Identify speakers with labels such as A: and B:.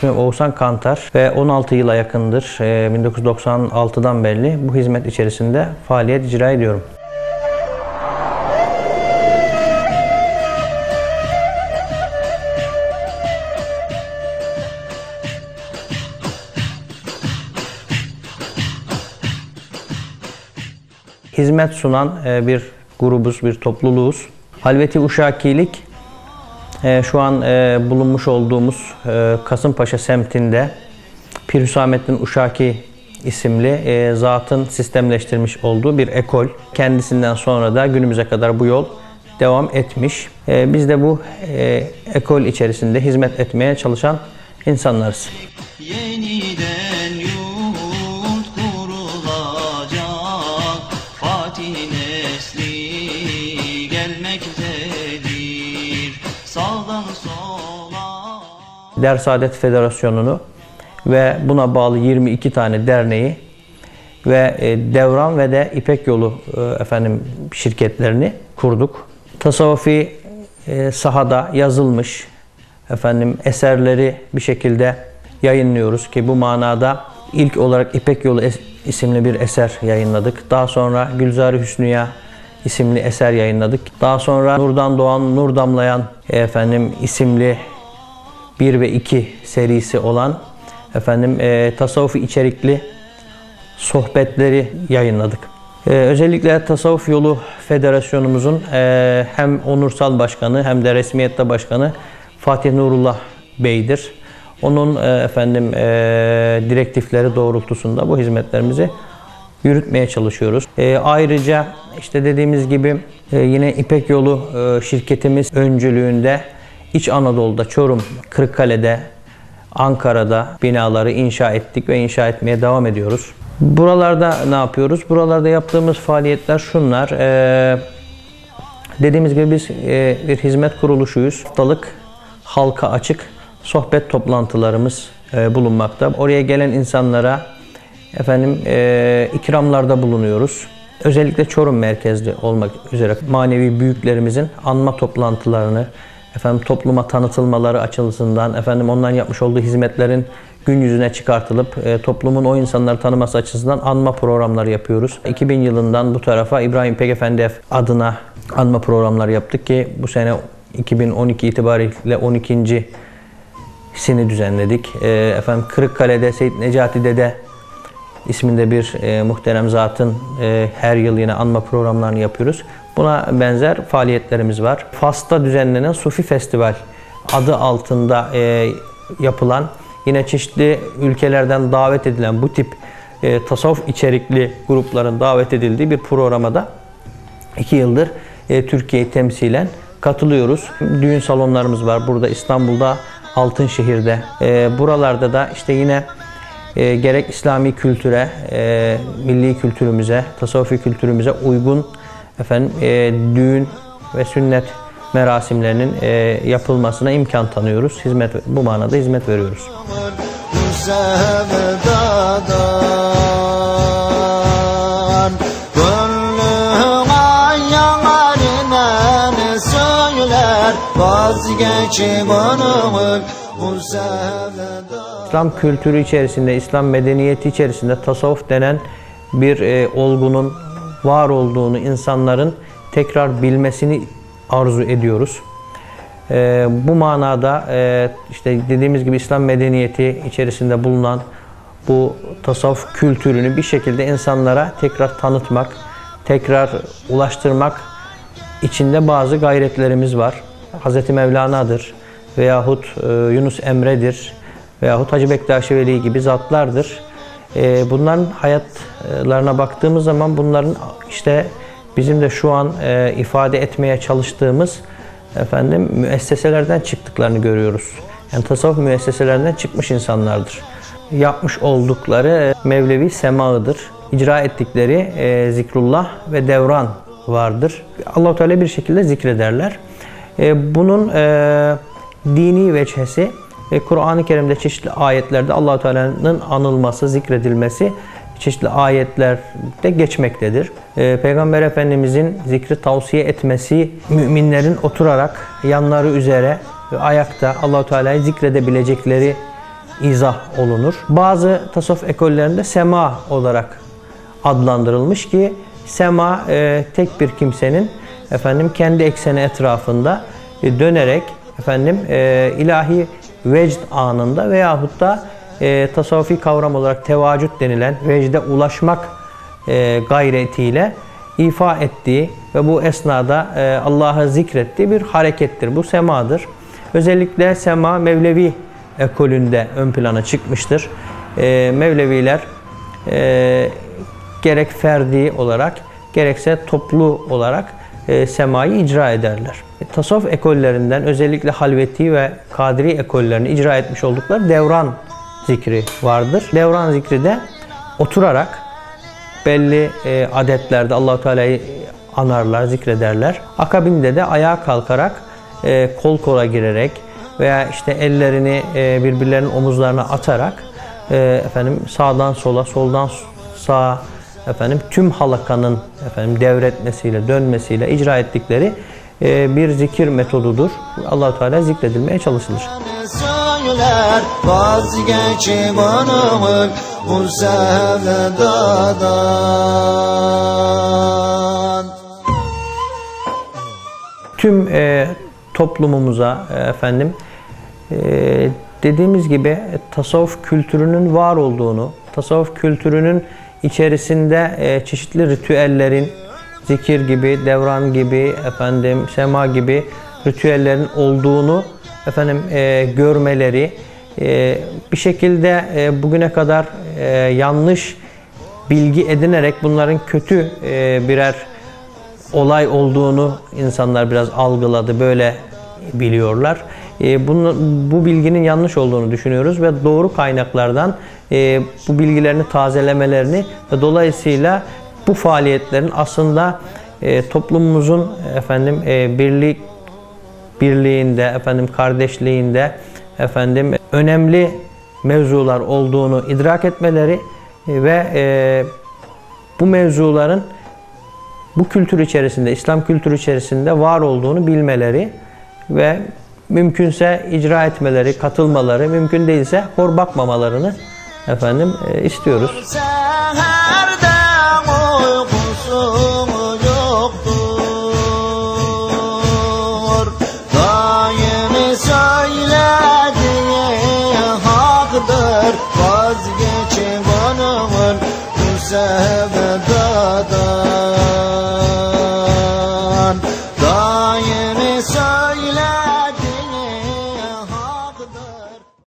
A: İsmim Oğuzhan Kantar ve 16 yıla yakındır, e, 1996'dan beri bu hizmet içerisinde faaliyet icra ediyorum. Hizmet sunan e, bir grubuz, bir topluluğuz. Halveti Uşakilik e, şu an e, bulunmuş olduğumuz e, Kasımpaşa semtinde Pir Hüsamettin Uşaki isimli e, zatın sistemleştirmiş olduğu bir ekol. Kendisinden sonra da günümüze kadar bu yol devam etmiş. Biz de bu ekol içerisinde hizmet etmeye çalışan insanlarız.
B: Yeniden
A: Der Saadet Federasyonu'nu ve buna bağlı 22 tane derneği ve e, Devran ve de İpek Yolu e, efendim şirketlerini kurduk. Tasavvufi e, sahada yazılmış efendim eserleri bir şekilde yayınlıyoruz ki bu manada ilk olarak İpek Yolu isimli bir eser yayınladık. Daha sonra Gülzar Hüsnüya isimli eser yayınladık. Daha sonra Nurdan Doğan, Nur Damlayan efendim isimli 1 ve 2 serisi olan efendim e, tasavvufi içerikli sohbetleri yayınladık. E, özellikle Tasavvuf Yolu Federasyonumuzun e, hem onursal başkanı hem de resmiyette başkanı Fatih Nurullah Bey'dir. Onun e, efendim e, direktifleri doğrultusunda bu hizmetlerimizi yürütmeye çalışıyoruz. E, ayrıca işte dediğimiz gibi e, yine İpek Yolu e, şirketimiz öncülüğünde İç Anadolu'da, Çorum, Kırıkkale'de, Ankara'da binaları inşa ettik ve inşa etmeye devam ediyoruz. Buralarda ne yapıyoruz? Buralarda yaptığımız faaliyetler şunlar. E, dediğimiz gibi biz e, bir hizmet kuruluşuyuz. Haftalık halka açık sohbet toplantılarımız e, bulunmakta. Oraya gelen insanlara efendim e, ikramlarda bulunuyoruz. Özellikle Çorum merkezli olmak üzere manevi büyüklerimizin anma toplantılarını, efendim topluma tanıtılmaları açısından, efendim onların yapmış olduğu hizmetlerin gün yüzüne çıkartılıp e, toplumun o insanları tanıması açısından anma programları yapıyoruz. 2000 yılından bu tarafa İbrahim Pek Efendi adına anma programları yaptık ki bu sene 2012 itibariyle 12. sini düzenledik. E, efendim Kırıkkale'de Seyit Necati Dede isminde bir e, muhterem zatın e, her yıl yine anma programlarını yapıyoruz. Buna benzer faaliyetlerimiz var. Fas'ta düzenlenen Sufi Festival adı altında e, yapılan yine çeşitli ülkelerden davet edilen bu tip e, tasavvuf içerikli grupların davet edildiği bir programa da iki yıldır e, Türkiye'yi temsilen katılıyoruz. Düğün salonlarımız var burada İstanbul'da, Altınşehir'de. E, buralarda da işte yine e, gerek İslami kültüre, e, milli kültürümüze, tasavvufi kültürümüze uygun efendim e, düğün ve sünnet merasimlerinin e, yapılmasına imkan tanıyoruz. Hizmet bu manada hizmet veriyoruz.
C: Vazgeçip onumur bu sevdadan
A: İslam kültürü içerisinde, İslam medeniyeti içerisinde tasavvuf denen bir e, olgunun var olduğunu insanların tekrar bilmesini arzu ediyoruz. E, bu manada e, işte dediğimiz gibi İslam medeniyeti içerisinde bulunan bu tasavvuf kültürünü bir şekilde insanlara tekrar tanıtmak, tekrar ulaştırmak içinde bazı gayretlerimiz var. Hz. Mevlana'dır veyahut e, Yunus Emre'dir veyahut Hacı Bektaşi Veli gibi zatlardır. E, bunların hayatlarına baktığımız zaman bunların işte bizim de şu an e, ifade etmeye çalıştığımız efendim müesseselerden çıktıklarını görüyoruz. Yani tasavvuf müesseselerinden çıkmış insanlardır. Yapmış oldukları e, Mevlevi semağıdır. İcra ettikleri e, zikrullah ve devran vardır. Allah Teala bir şekilde zikrederler. Bunun dini veçhesi e, Kur'an-ı Kerim'de çeşitli ayetlerde Allah Teala'nın anılması, zikredilmesi çeşitli ayetlerde geçmektedir. E, Peygamber Efendimizin zikri tavsiye etmesi müminlerin oturarak yanları üzere ve ayakta Allah Teala'yı zikredebilecekleri izah olunur. Bazı tasavvuf ekollerinde sema olarak adlandırılmış ki sema e, tek bir kimsenin efendim kendi ekseni etrafında dönerek efendim e, ilahi vecd anında veyahut da e, tasavvufi kavram olarak tevacüd denilen vecde ulaşmak e, gayretiyle ifa ettiği ve bu esnada e, Allah'ı zikrettiği bir harekettir. Bu semadır. Özellikle sema Mevlevi ekolünde ön plana çıkmıştır. E, Mevleviler e, gerek ferdi olarak gerekse toplu olarak e, semayı icra ederler. E, tasavvuf ekollerinden özellikle halveti ve kadiri ekollerini icra etmiş oldukları devran zikri vardır. Devran zikri de oturarak belli e, adetlerde Allahu Teala'yı anarlar, zikrederler. Akabinde de ayağa kalkarak kol kola girerek veya işte ellerini e, birbirlerinin omuzlarına atarak efendim sağdan sola, soldan sağa efendim tüm halakanın efendim devretmesiyle, dönmesiyle icra ettikleri e, bir zikir metodudur. Allahu Teala zikredilmeye çalışılır.
C: Söyler vazgeçip anamın bu sevdadan
A: tüm e, toplumumuza e, efendim e, dediğimiz gibi tasavvuf kültürünün var olduğunu, tasavvuf kültürünün içerisinde e, çeşitli ritüellerin zikir gibi, devran gibi, efendim sema gibi ritüellerin olduğunu efendim e, görmeleri e, bir şekilde e, bugüne kadar e, yanlış bilgi edinerek bunların kötü e, birer olay olduğunu insanlar biraz algıladı, böyle biliyorlar. E, bunu, bu bilginin yanlış olduğunu düşünüyoruz ve doğru kaynaklardan e, bu bilgilerini tazelemelerini ve dolayısıyla bu faaliyetlerin aslında e, toplumumuzun efendim e, birlik birliğinde, efendim kardeşliğinde, efendim önemli mevzular olduğunu idrak etmeleri e, ve e, bu mevzuların bu kültür içerisinde, İslam kültürü içerisinde var olduğunu bilmeleri ve mümkünse icra etmeleri, katılmaları, mümkün değilse hor bakmamalarını efendim e, istiyoruz.